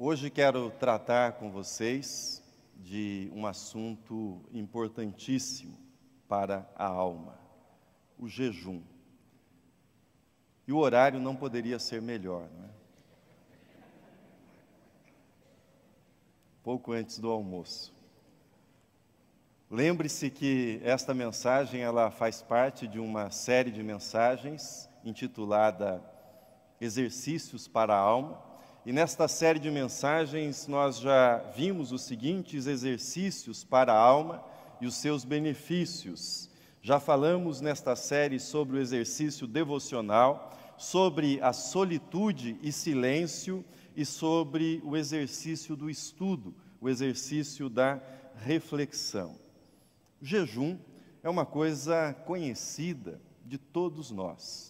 Hoje quero tratar com vocês de um assunto importantíssimo para a alma, o jejum. E o horário não poderia ser melhor, não é? Pouco antes do almoço. Lembre-se que esta mensagem ela faz parte de uma série de mensagens intitulada Exercícios para a Alma e nesta série de mensagens nós já vimos os seguintes exercícios para a alma e os seus benefícios. Já falamos nesta série sobre o exercício devocional, sobre a solitude e silêncio e sobre o exercício do estudo, o exercício da reflexão. O jejum é uma coisa conhecida de todos nós.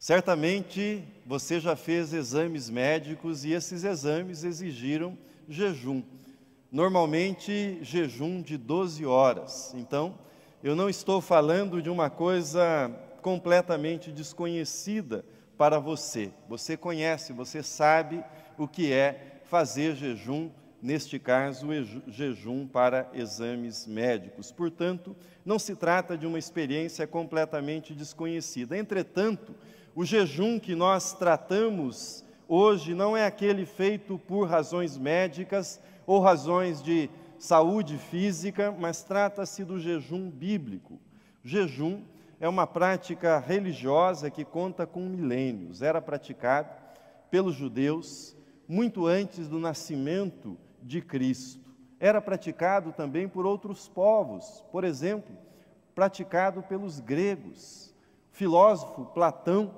Certamente você já fez exames médicos e esses exames exigiram jejum. Normalmente, jejum de 12 horas. Então, eu não estou falando de uma coisa completamente desconhecida para você. Você conhece, você sabe o que é fazer jejum, neste caso, jejum para exames médicos. Portanto, não se trata de uma experiência completamente desconhecida. Entretanto, o jejum que nós tratamos hoje não é aquele feito por razões médicas ou razões de saúde física, mas trata-se do jejum bíblico. O jejum é uma prática religiosa que conta com milênios. Era praticado pelos judeus muito antes do nascimento de Cristo. Era praticado também por outros povos, por exemplo, praticado pelos gregos filósofo Platão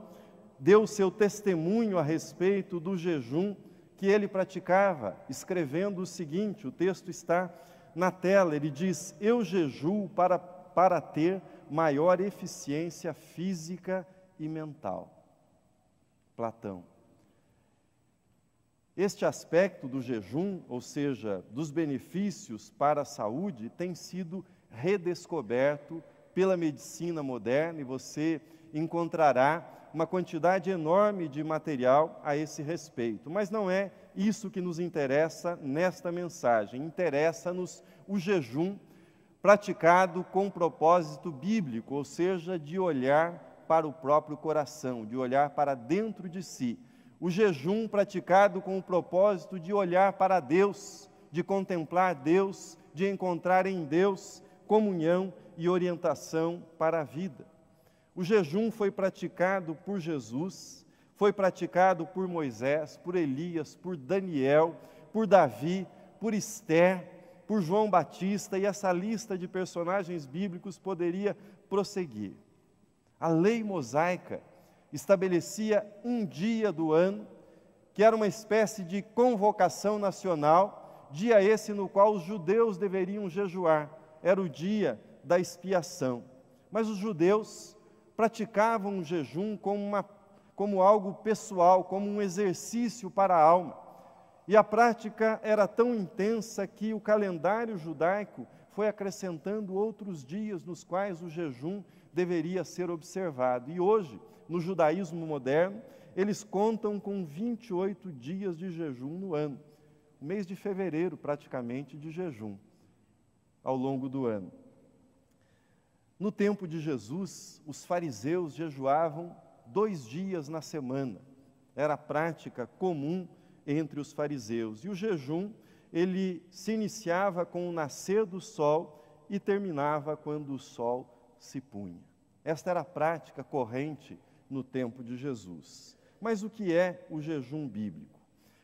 deu seu testemunho a respeito do jejum que ele praticava, escrevendo o seguinte: o texto está na tela, ele diz: Eu jejuo para, para ter maior eficiência física e mental. Platão. Este aspecto do jejum, ou seja, dos benefícios para a saúde, tem sido redescoberto pela medicina moderna e você encontrará uma quantidade enorme de material a esse respeito. Mas não é isso que nos interessa nesta mensagem. Interessa-nos o jejum praticado com propósito bíblico, ou seja, de olhar para o próprio coração, de olhar para dentro de si. O jejum praticado com o propósito de olhar para Deus, de contemplar Deus, de encontrar em Deus comunhão e orientação para a vida. O jejum foi praticado por Jesus, foi praticado por Moisés, por Elias, por Daniel, por Davi, por Esther, por João Batista, e essa lista de personagens bíblicos poderia prosseguir. A lei mosaica estabelecia um dia do ano, que era uma espécie de convocação nacional, dia esse no qual os judeus deveriam jejuar, era o dia da expiação. Mas os judeus praticavam o jejum como, uma, como algo pessoal, como um exercício para a alma. E a prática era tão intensa que o calendário judaico foi acrescentando outros dias nos quais o jejum deveria ser observado. E hoje, no judaísmo moderno, eles contam com 28 dias de jejum no ano. Mês de fevereiro, praticamente, de jejum ao longo do ano. No tempo de Jesus, os fariseus jejuavam dois dias na semana. Era prática comum entre os fariseus. E o jejum, ele se iniciava com o nascer do sol e terminava quando o sol se punha. Esta era a prática corrente no tempo de Jesus. Mas o que é o jejum bíblico?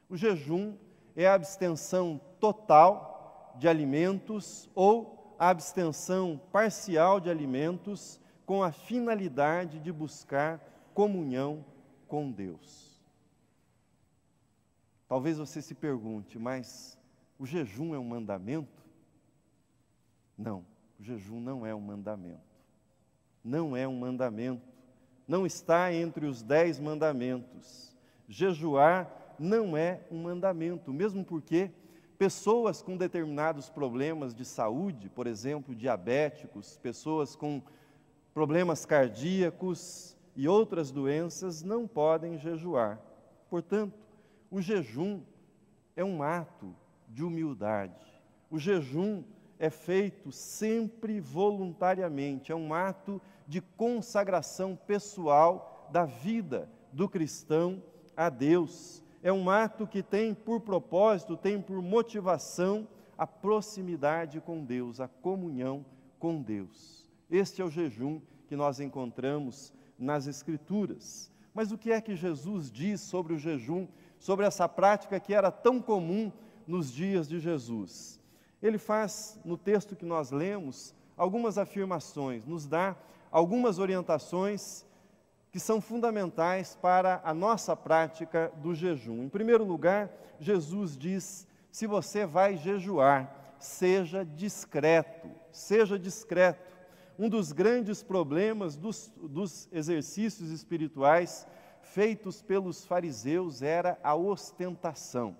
O jejum é a abstenção total de alimentos ou a abstenção parcial de alimentos com a finalidade de buscar comunhão com Deus. Talvez você se pergunte, mas o jejum é um mandamento? Não, o jejum não é um mandamento. Não é um mandamento. Não está entre os dez mandamentos. Jejuar não é um mandamento, mesmo porque Pessoas com determinados problemas de saúde, por exemplo, diabéticos, pessoas com problemas cardíacos e outras doenças, não podem jejuar. Portanto, o jejum é um ato de humildade. O jejum é feito sempre voluntariamente, é um ato de consagração pessoal da vida do cristão a Deus. É um ato que tem por propósito, tem por motivação a proximidade com Deus, a comunhão com Deus. Este é o jejum que nós encontramos nas Escrituras. Mas o que é que Jesus diz sobre o jejum, sobre essa prática que era tão comum nos dias de Jesus? Ele faz, no texto que nós lemos, algumas afirmações, nos dá algumas orientações que são fundamentais para a nossa prática do jejum. Em primeiro lugar, Jesus diz se você vai jejuar, seja discreto, seja discreto. Um dos grandes problemas dos, dos exercícios espirituais feitos pelos fariseus era a ostentação.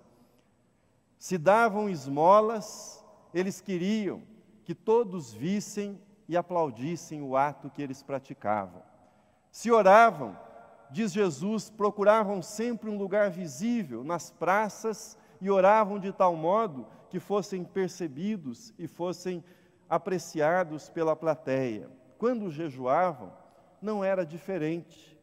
Se davam esmolas, eles queriam que todos vissem e aplaudissem o ato que eles praticavam. Se oravam, diz Jesus, procuravam sempre um lugar visível nas praças e oravam de tal modo que fossem percebidos e fossem apreciados pela plateia. Quando jejuavam, não era diferente.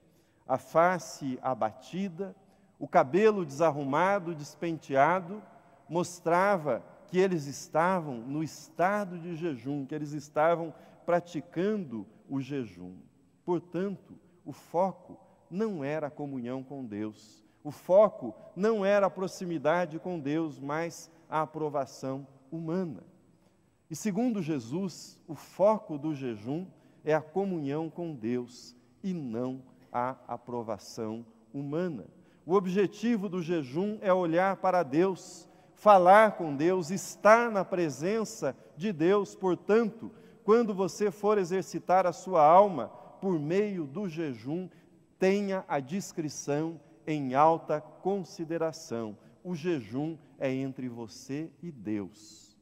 A face abatida, o cabelo desarrumado, despenteado, mostrava que eles estavam no estado de jejum, que eles estavam praticando o jejum. Portanto, o foco não era a comunhão com Deus, o foco não era a proximidade com Deus, mas a aprovação humana. E segundo Jesus, o foco do jejum é a comunhão com Deus e não a aprovação humana. O objetivo do jejum é olhar para Deus, falar com Deus, estar na presença de Deus. Portanto, quando você for exercitar a sua alma por meio do jejum, tenha a discrição em alta consideração. O jejum é entre você e Deus.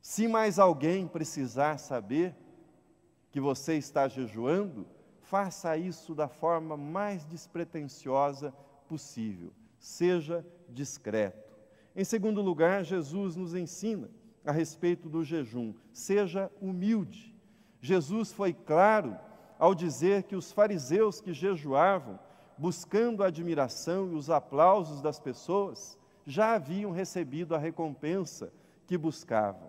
Se mais alguém precisar saber que você está jejuando, faça isso da forma mais despretensiosa possível. Seja discreto. Em segundo lugar, Jesus nos ensina a respeito do jejum. Seja humilde. Jesus foi claro ao dizer que os fariseus que jejuavam buscando a admiração e os aplausos das pessoas, já haviam recebido a recompensa que buscavam.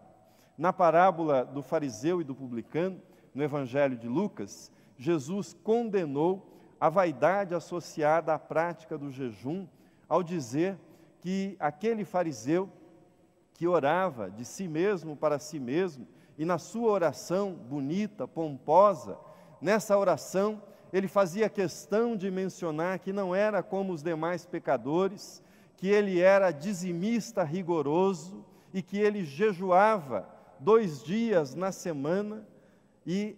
Na parábola do fariseu e do publicano, no Evangelho de Lucas, Jesus condenou a vaidade associada à prática do jejum, ao dizer que aquele fariseu que orava de si mesmo para si mesmo, e na sua oração bonita, pomposa, nessa oração ele fazia questão de mencionar que não era como os demais pecadores, que ele era dizimista rigoroso e que ele jejuava dois dias na semana e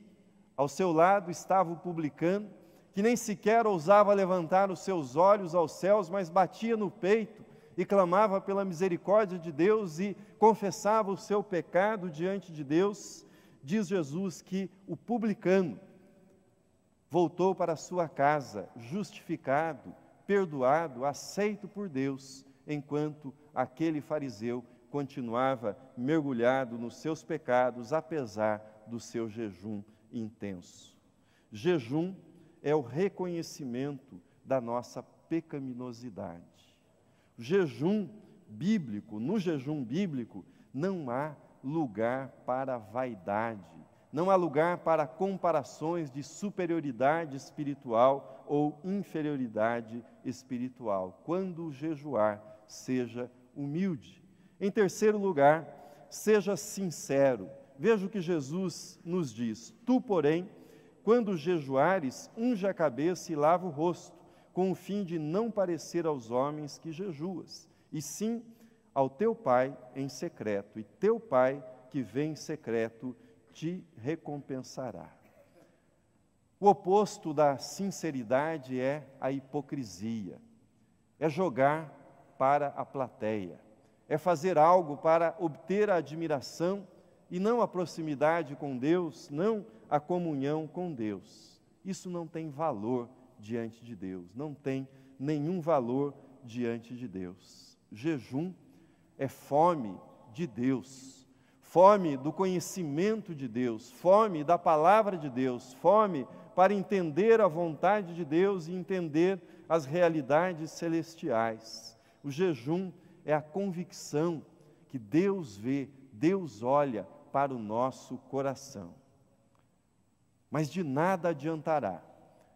ao seu lado estava o publicano, que nem sequer ousava levantar os seus olhos aos céus, mas batia no peito e clamava pela misericórdia de Deus e confessava o seu pecado diante de Deus. Diz Jesus que o publicano, voltou para sua casa justificado, perdoado, aceito por Deus, enquanto aquele fariseu continuava mergulhado nos seus pecados, apesar do seu jejum intenso. Jejum é o reconhecimento da nossa pecaminosidade. Jejum bíblico, no jejum bíblico, não há lugar para vaidade, não há lugar para comparações de superioridade espiritual ou inferioridade espiritual. Quando jejuar, seja humilde. Em terceiro lugar, seja sincero. Veja o que Jesus nos diz: Tu, porém, quando jejuares, unge a cabeça e lava o rosto, com o fim de não parecer aos homens que jejuas, e sim ao teu pai em secreto, e teu pai que vem em secreto te recompensará. O oposto da sinceridade é a hipocrisia, é jogar para a plateia, é fazer algo para obter a admiração e não a proximidade com Deus, não a comunhão com Deus. Isso não tem valor diante de Deus, não tem nenhum valor diante de Deus. Jejum é fome de Deus, fome do conhecimento de Deus, fome da palavra de Deus, fome para entender a vontade de Deus e entender as realidades celestiais. O jejum é a convicção que Deus vê, Deus olha para o nosso coração. Mas de nada adiantará,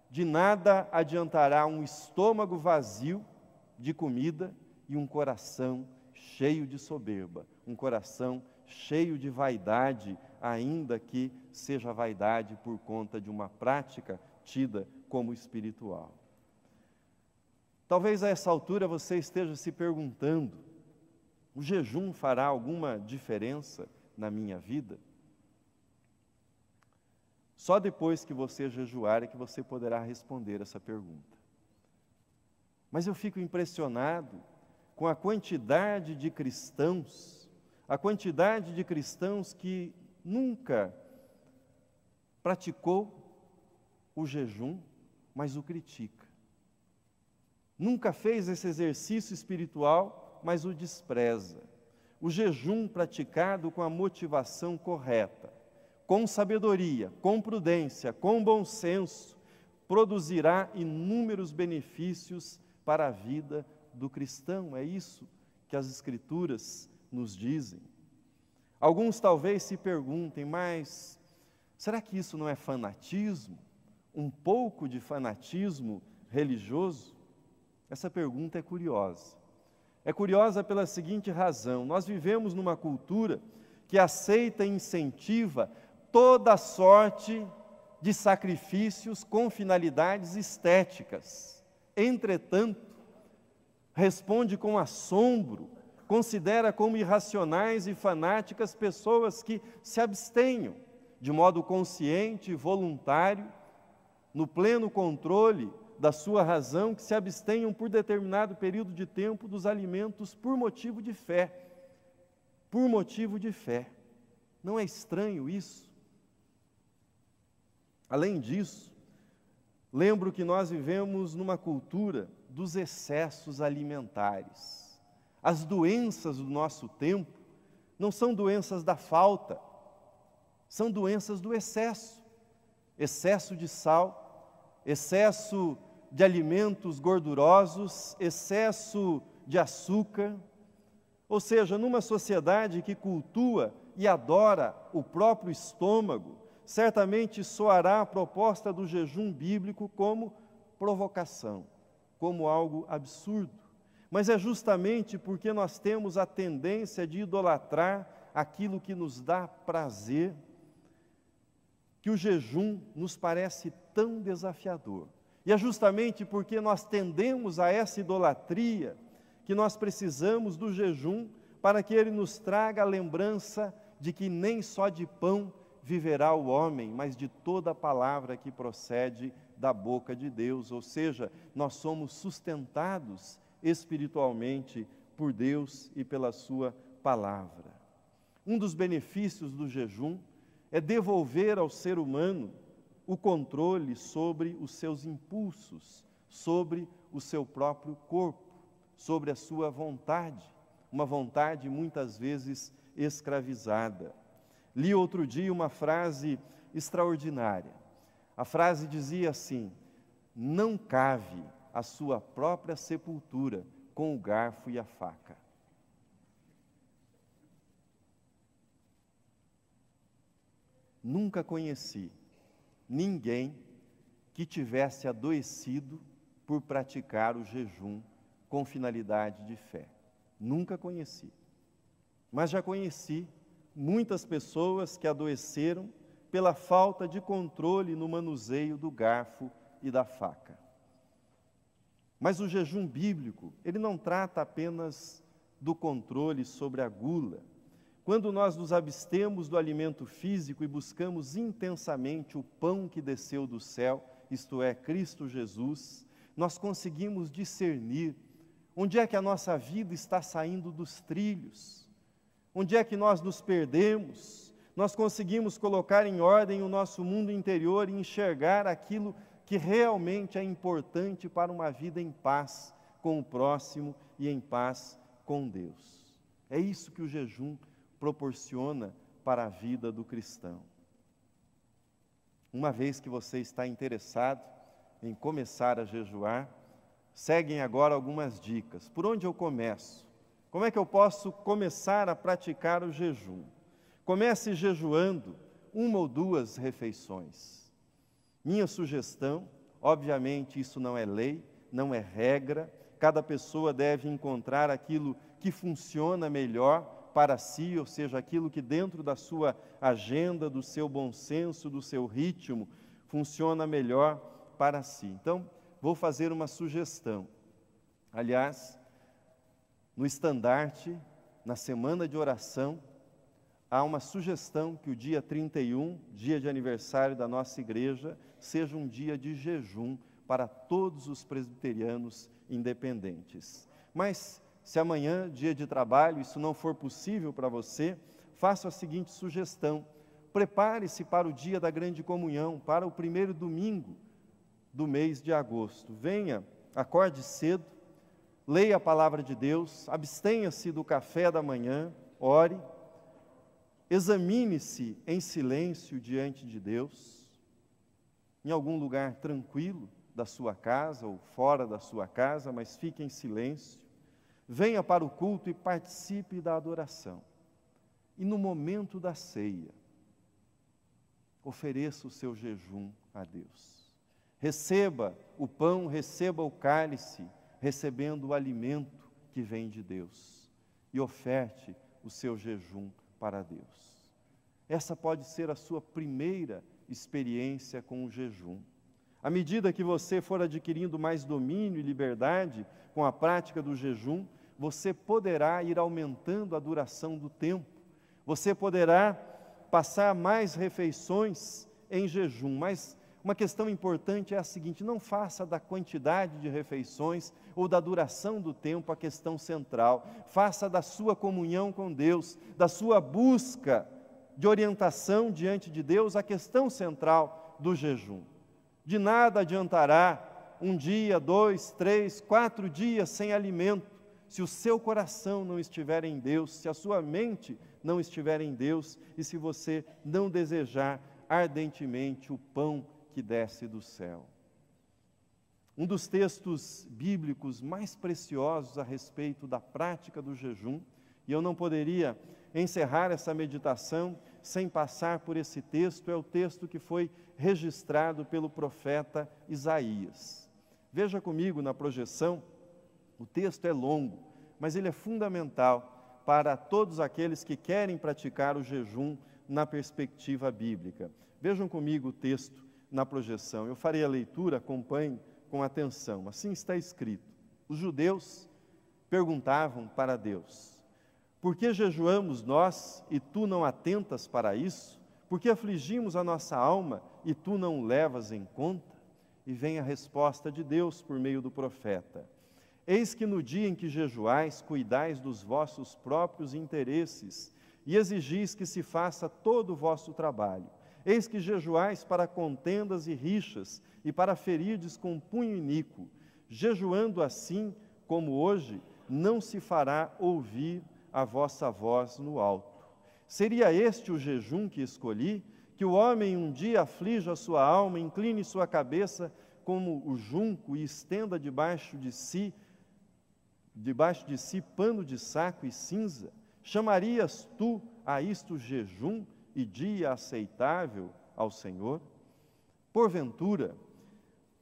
de nada adiantará um estômago vazio de comida e um coração cheio de soberba, um coração cheio de vaidade, ainda que seja vaidade por conta de uma prática tida como espiritual. Talvez a essa altura você esteja se perguntando: o jejum fará alguma diferença na minha vida? Só depois que você jejuar é que você poderá responder essa pergunta. Mas eu fico impressionado com a quantidade de cristãos, a quantidade de cristãos que nunca praticou o jejum, mas o critica. Nunca fez esse exercício espiritual, mas o despreza. O jejum praticado com a motivação correta, com sabedoria, com prudência, com bom senso, produzirá inúmeros benefícios para a vida do cristão. É isso que as Escrituras nos dizem. Alguns talvez se perguntem, mas será que isso não é fanatismo? Um pouco de fanatismo religioso? Essa pergunta é curiosa. É curiosa pela seguinte razão: nós vivemos numa cultura que aceita e incentiva toda sorte de sacrifícios com finalidades estéticas. Entretanto, responde com assombro, considera como irracionais e fanáticas pessoas que se abstenham de modo consciente e voluntário, no pleno controle da sua razão, que se abstenham por determinado período de tempo dos alimentos por motivo de fé. Por motivo de fé. Não é estranho isso? Além disso, lembro que nós vivemos numa cultura dos excessos alimentares. As doenças do nosso tempo não são doenças da falta, são doenças do excesso. Excesso de sal, excesso de alimentos gordurosos, excesso de açúcar. Ou seja, numa sociedade que cultua e adora o próprio estômago, certamente soará a proposta do jejum bíblico como provocação como algo absurdo, mas é justamente porque nós temos a tendência de idolatrar aquilo que nos dá prazer, que o jejum nos parece tão desafiador. E é justamente porque nós tendemos a essa idolatria que nós precisamos do jejum para que ele nos traga a lembrança de que nem só de pão viverá o homem, mas de toda a palavra que procede da boca de Deus, ou seja, nós somos sustentados espiritualmente por Deus e pela Sua palavra. Um dos benefícios do jejum é devolver ao ser humano o controle sobre os seus impulsos, sobre o seu próprio corpo, sobre a sua vontade, uma vontade muitas vezes escravizada. Li outro dia uma frase extraordinária. A frase dizia assim: Não cave a sua própria sepultura com o garfo e a faca. Nunca conheci ninguém que tivesse adoecido por praticar o jejum com finalidade de fé. Nunca conheci. Mas já conheci muitas pessoas que adoeceram pela falta de controle no manuseio do garfo e da faca. Mas o jejum bíblico, ele não trata apenas do controle sobre a gula. Quando nós nos abstemos do alimento físico e buscamos intensamente o pão que desceu do céu, isto é, Cristo Jesus, nós conseguimos discernir onde é que a nossa vida está saindo dos trilhos, onde é que nós nos perdemos, nós conseguimos colocar em ordem o nosso mundo interior e enxergar aquilo que realmente é importante para uma vida em paz com o próximo e em paz com Deus. É isso que o jejum proporciona para a vida do cristão. Uma vez que você está interessado em começar a jejuar, seguem agora algumas dicas. Por onde eu começo? Como é que eu posso começar a praticar o jejum? Comece jejuando uma ou duas refeições. Minha sugestão, obviamente isso não é lei, não é regra, cada pessoa deve encontrar aquilo que funciona melhor para si, ou seja, aquilo que dentro da sua agenda, do seu bom senso, do seu ritmo, funciona melhor para si. Então, vou fazer uma sugestão. Aliás, no estandarte, na semana de oração, há uma sugestão que o dia 31, dia de aniversário da nossa igreja, seja um dia de jejum para todos os presbiterianos independentes. Mas, se amanhã, dia de trabalho, isso não for possível para você, faça a seguinte sugestão: prepare-se para o dia da grande comunhão, para o primeiro domingo do mês de agosto. Venha, acorde cedo, leia a palavra de Deus, abstenha-se do café da manhã, ore, examine-se em silêncio diante de Deus, em algum lugar tranquilo da sua casa ou fora da sua casa, mas fique em silêncio. Venha para o culto e participe da adoração. E no momento da ceia, ofereça o seu jejum a Deus. Receba o pão, receba o cálice, recebendo o alimento que vem de Deus. E oferte o seu jejum para Deus. Essa pode ser a sua primeira experiência com o jejum. À medida que você for adquirindo mais domínio e liberdade com a prática do jejum, você poderá ir aumentando a duração do tempo. Você poderá passar mais refeições em jejum, mas uma questão importante é a seguinte: não faça da quantidade de refeições ou da duração do tempo a questão central. Faça da sua comunhão com Deus, da sua busca de orientação diante de Deus a questão central do jejum. De nada adiantará um dia, dois, três, quatro dias sem alimento, se o seu coração não estiver em Deus, se a sua mente não estiver em Deus e se você não desejar ardentemente o pão que desce do céu. Um dos textos bíblicos mais preciosos a respeito da prática do jejum, e eu não poderia encerrar essa meditação sem passar por esse texto, é o texto que foi registrado pelo profeta Isaías. Veja comigo na projeção, o texto é longo, mas ele é fundamental para todos aqueles que querem praticar o jejum na perspectiva bíblica. Vejam comigo o texto na projeção. Eu farei a leitura, acompanhe com atenção. Assim está escrito: Os judeus perguntavam para Deus: Por que jejuamos nós e tu não atentas para isso? Por que afligimos a nossa alma e tu não levas em conta? E vem a resposta de Deus por meio do profeta: Eis que no dia em que jejuais, cuidais dos vossos próprios interesses e exigis que se faça todo o vosso trabalho Eis que jejuais para contendas e rixas, e para ferirdes com punho iníquo. Jejuando assim, como hoje, não se fará ouvir a vossa voz no alto. Seria este o jejum que escolhi? Que o homem um dia aflija a sua alma, incline sua cabeça como o junco e estenda debaixo de si, debaixo de si pano de saco e cinza? Chamarias tu a isto jejum? E dia aceitável ao Senhor? Porventura,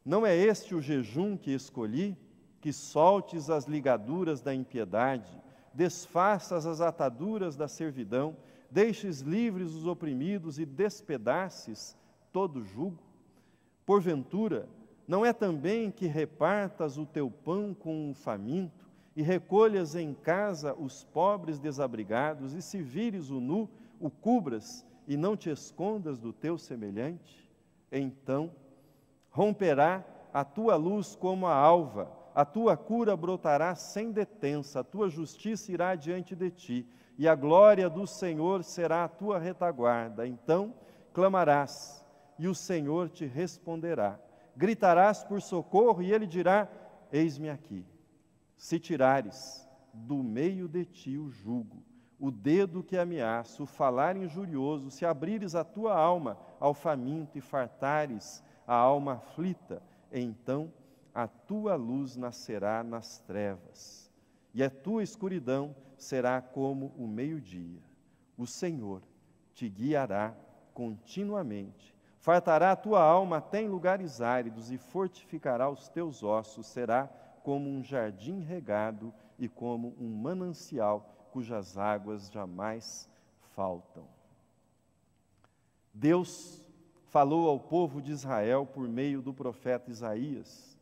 não é este o jejum que escolhi, que soltes as ligaduras da impiedade, desfaças as ataduras da servidão, deixes livres os oprimidos e despedaces todo jugo? Porventura, não é também que repartas o teu pão com o faminto e recolhas em casa os pobres desabrigados e se vires o nu, o cubras e não te escondas do teu semelhante, então romperá a tua luz como a alva, a tua cura brotará sem detença, a tua justiça irá diante de ti, e a glória do Senhor será a tua retaguarda. Então clamarás, e o Senhor te responderá. Gritarás por socorro, e ele dirá: Eis-me aqui. Se tirares do meio de ti o jugo, o dedo que ameaça, o falar injurioso, se abrires a tua alma ao faminto e fartares a alma aflita, então a tua luz nascerá nas trevas, e a tua escuridão será como o meio-dia. O Senhor te guiará continuamente, fartará a tua alma até em lugares áridos e fortificará os teus ossos, será como um jardim regado e como um manancial cujas águas jamais faltam. Deus falou ao povo de Israel por meio do profeta Isaías,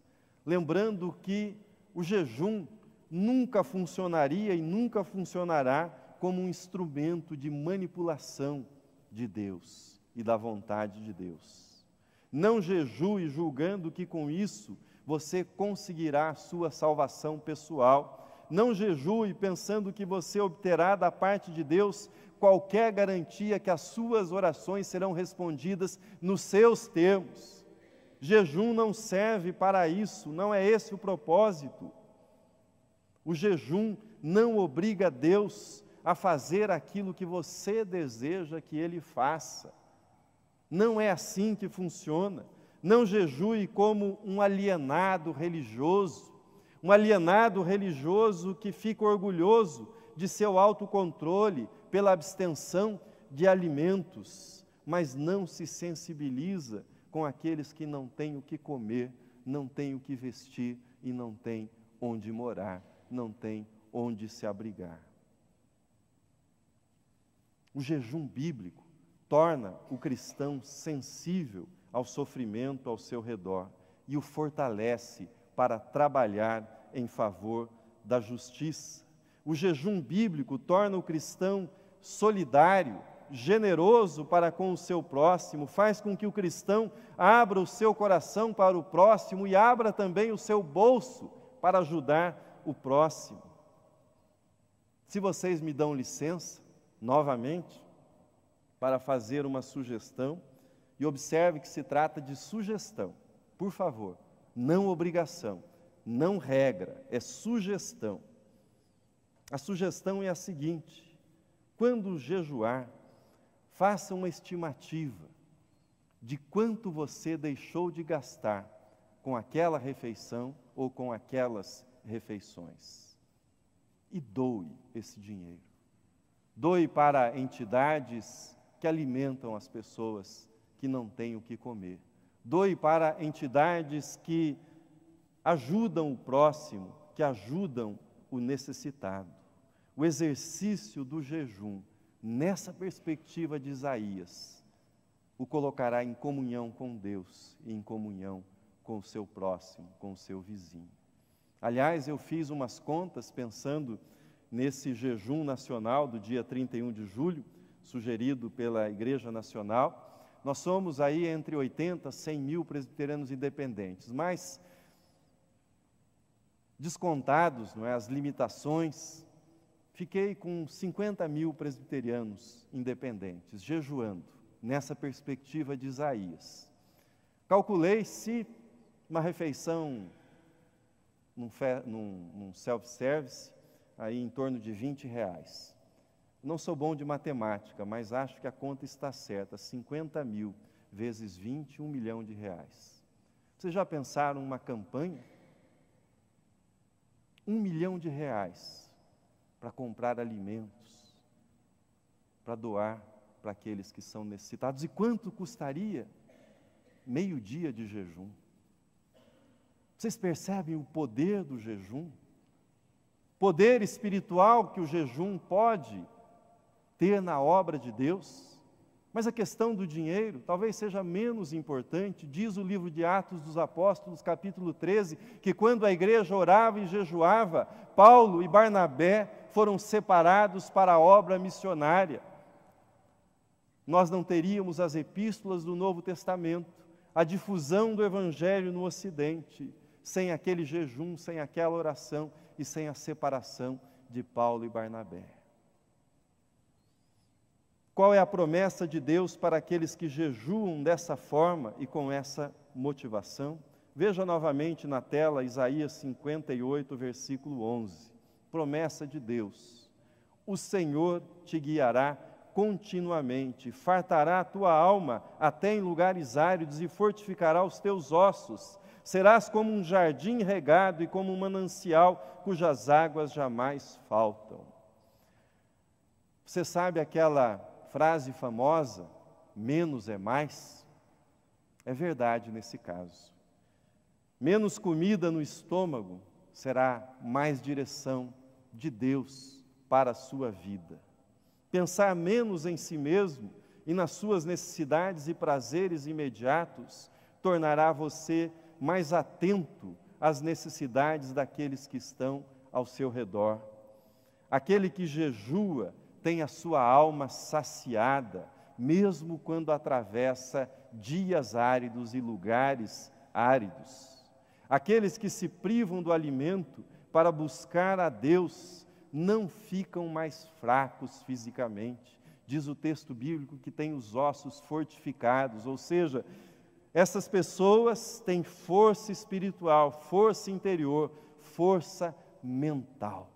lembrando que o jejum nunca funcionaria e nunca funcionará como um instrumento de manipulação de Deus e da vontade de Deus. Não jejue julgando que com isso você conseguirá a sua salvação pessoal. Não jejue pensando que você obterá da parte de Deus qualquer garantia que as suas orações serão respondidas nos seus termos. Jejum não serve para isso, não é esse o propósito. O jejum não obriga Deus a fazer aquilo que você deseja que Ele faça. Não é assim que funciona. Não jejue como um alienado religioso, um alienado religioso que fica orgulhoso de seu autocontrole, pela abstenção de alimentos, mas não se sensibiliza com aqueles que não têm o que comer, não têm o que vestir e não têm onde morar, não têm onde se abrigar. O jejum bíblico torna o cristão sensível ao sofrimento ao seu redor e o fortalece para trabalhar em favor da justiça. O jejum bíblico torna o cristão solidário, generoso para com o seu próximo, faz com que o cristão abra o seu coração para o próximo e abra também o seu bolso para ajudar o próximo. Se vocês me dão licença, novamente, para fazer uma sugestão, e observe que se trata de sugestão, por favor, não obrigação, não regra, é sugestão. A sugestão é a seguinte: quando jejuar, faça uma estimativa de quanto você deixou de gastar com aquela refeição ou com aquelas refeições. E doe esse dinheiro. Doe para entidades que alimentam as pessoas que não têm o que comer. Doe para entidades que ajudam o próximo, que ajudam o necessitado o exercício do jejum, nessa perspectiva de Isaías, o colocará em comunhão com Deus e em comunhão com o seu próximo, com o seu vizinho. Aliás, eu fiz umas contas pensando nesse jejum nacional do dia 31 de julho, sugerido pela Igreja Nacional. Nós somos aí entre 80 e 100 mil presbiterianos independentes, mas descontados não é, as limitações Fiquei com 50 mil presbiterianos independentes, jejuando, nessa perspectiva de Isaías. Calculei se uma refeição num, num, num self-service, aí em torno de 20 reais. Não sou bom de matemática, mas acho que a conta está certa: 50 mil vezes 20, um milhão de reais. Vocês já pensaram uma campanha? Um milhão de reais para comprar alimentos, para doar para aqueles que são necessitados. E quanto custaria meio dia de jejum? Vocês percebem o poder do jejum? Poder espiritual que o jejum pode ter na obra de Deus? Mas a questão do dinheiro talvez seja menos importante. Diz o livro de Atos dos Apóstolos, capítulo 13, que quando a igreja orava e jejuava, Paulo e Barnabé foram separados para a obra missionária. Nós não teríamos as epístolas do Novo Testamento, a difusão do Evangelho no Ocidente, sem aquele jejum, sem aquela oração e sem a separação de Paulo e Barnabé. Qual é a promessa de Deus para aqueles que jejuam dessa forma e com essa motivação? Veja novamente na tela Isaías 58, versículo 11 promessa de Deus. O Senhor te guiará continuamente, fartará a tua alma até em lugares áridos e fortificará os teus ossos. Serás como um jardim regado e como um manancial cujas águas jamais faltam. Você sabe aquela frase famosa, menos é mais? É verdade nesse caso. Menos comida no estômago será mais direção de Deus para a sua vida. Pensar menos em si mesmo e nas suas necessidades e prazeres imediatos tornará você mais atento às necessidades daqueles que estão ao seu redor. Aquele que jejua tem a sua alma saciada, mesmo quando atravessa dias áridos e lugares áridos. Aqueles que se privam do alimento para buscar a Deus não ficam mais fracos fisicamente. Diz o texto bíblico que tem os ossos fortificados, ou seja, essas pessoas têm força espiritual, força interior, força mental.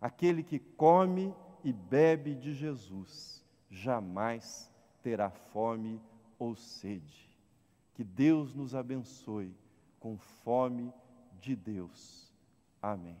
Aquele que come e bebe de Jesus jamais terá fome ou sede. Que Deus nos abençoe com fome de Deus. Amém.